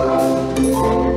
Música